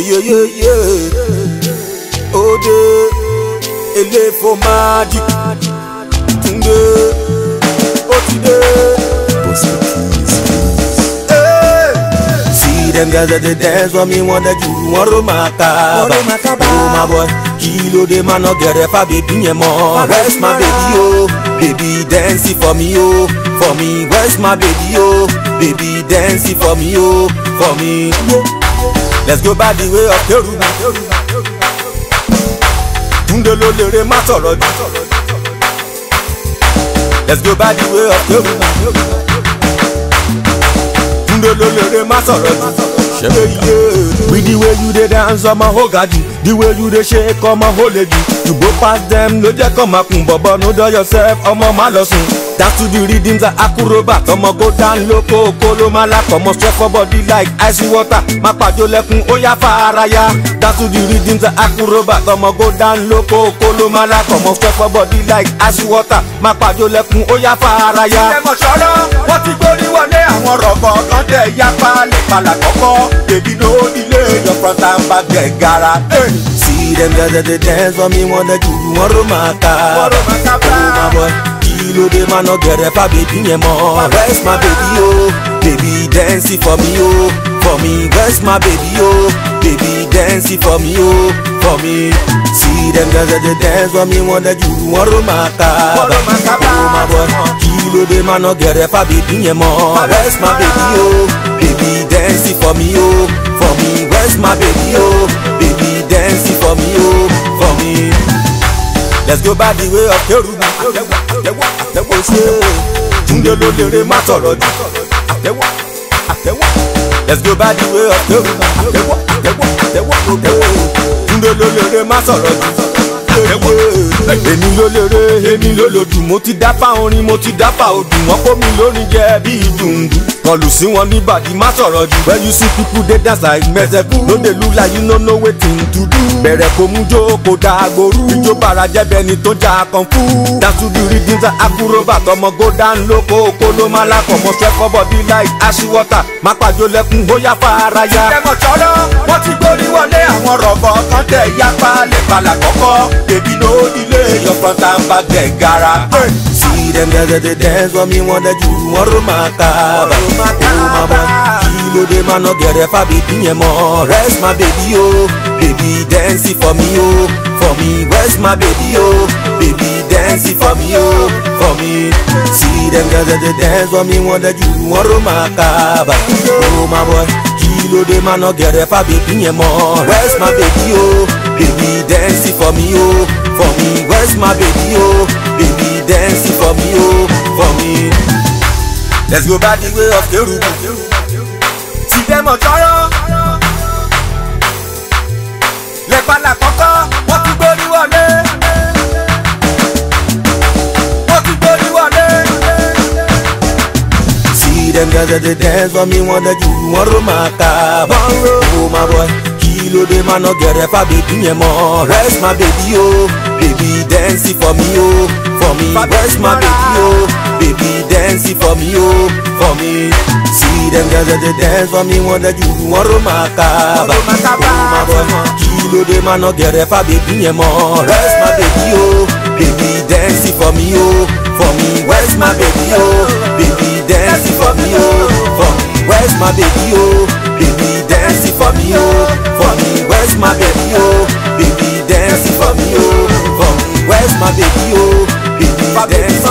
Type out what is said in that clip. yeyeyeye òde eléfo magic túndé ó ti dé. See them girls that they dance for me, wọ́n dẹ́jú wọ́n ró màkàbà. Oh my boy, kí ló dé no ná gẹ̀rẹ́ fà bèbí yẹn mọ́. Where's my baby o? Oh? Baby dancing for me o. Oh. For me, where's my baby o? Oh? Baby dancing for me o. For me. Yeah let's go by the way of Keruba. Túndé ló lè re má sọ̀rọ̀ jù. Let's go by the way of Keruba. Túndé ló lè re má sọ̀rọ̀ jù. Ṣé iye with the way you dey dance ọmọ ó ga jù the way you dey shake, kọ́ ọmọ ó le you go pass dem ló jẹ́ kọ́ máa kùn bọ̀bọ̀ no do yourself ọmọ má lọ sùn that to the rhythm ta acrobat ọmọ go down low kókó ló máa lápọ̀ mọ́ stretch for body like ice water má pàjọ lẹ́kùn ó yá fàárayá that to the rhythm ta acrobat ọmọ go down low kókó ló máa lápọ̀ mọ́ stretch for body like ice water má pàjọ lẹ́kùn ó yá fàárayá. ẹ̀mọ̀ sọ̀rọ̀ wọ́n ti gbórí wọlé à rọ̀bọ̀ kan tẹ̀ yapa nípalà kọ́kọ́ èmi ló nílé your front and back get gara. see dem gather dey dance for me wọ́n dẹ̀ jù wọ́n ró máa ta. wọ́n máa ta oh, kí ló dé máa ná gẹ̀rẹ́ fà yẹn mọ́. where's my baby o oh? baby dancing for me o oh. for me where's my baby o oh? baby dancing for me o oh. for me. see dem gather dey dance for me wọ́n dẹ̀ jù wọ́n ró máa ta. wọ́n ró máa ta bá. oh my boy say man no get refa baby yẹn mọ́. arrest my baby o oh. baby dancing for me o oh. for me where's my baby o oh. baby dancing for me o oh. for me. let's go by the way of kerubu àtẹ̀wò àtẹ̀wò àtẹ̀wò ṣe túndé ló lèrè má tọ̀rọ̀ jù àtẹ̀wò àtẹ̀wò. let's go by the way of kerubu àtẹ̀wò àtẹ̀wò àtẹ̀wò ṣe túndé ló lèrè má tọ̀rọ̀ jù àtẹ̀wò èmi ló lérè èmi ló lòdù mo ti dápá orin mo ti dápá odù wọ́n kó mi lórin jẹ́ bí ìdùndú kan lù sí wọn níbàdí má sọ̀rọ̀ jù. when you see people dey dance like mẹsẹ̀kú no dey look like you no know wetin to do. bẹ̀rẹ̀ kò mú jó kò da agoru. ijó bara jẹ́bẹ̀ ni tó ja kan fún. dasudi rigita akuroba tọmọ godan lóko okolo má lakọ̀ mọ fẹ́ kọ́ bọ̀ bí láì aṣíwọ́ta má pàjọ lẹ́kùn ó yá fara ya. ẹ̀mọ̀ sọ̀rọ̀ wọ́n ti gbórí wọlé àwọn rọ̀bọ̀ kan tẹ̀ yapa lè balà kọ́kọ́ bèbí ló dilé yọ̀pọ̀ tá gara. See them girls that they dance for me, want that do want Rumakaba. Oh my kilo de man no get if I be pinye more. Rest my baby oh, baby dance for me oh, for me. Where's my baby oh, baby dance for me oh, for me. See them girls that they dance for me, want that do want Rumakaba. Oh my boy, kilo de man no get if I be pinye more. Where's my baby oh, baby dance for me oh for me where's my baby oh baby dancing for me oh for me. let's go back the way of kerubu ti dẹ́mọ̀ jọ́rọ́ lẹ́pàá làkọ́kọ́ wọ́n ti gbórí wọlé. them girls that they dance for me, wanna do one to my car, one room, oh my boy kí ló dé má ná gẹ̀rẹ́ fábẹ́bí yẹn mọ́ rest my baby o oh, baby dance for me o for me rest my baby o oh, baby dance for me o oh, for me. see dem girls as dey dance for me wọ́n dẹ́jú wọ́n ró máa ka bàbá òun máa bọ̀ kí ló dé má ná gẹ̀rẹ́ fábẹ́bí yẹn mọ́ rest my baby o baby dance for me o for me where's my baby o baby dance for me o for me where's my baby o baby dance for me o. Pra